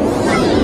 Woo!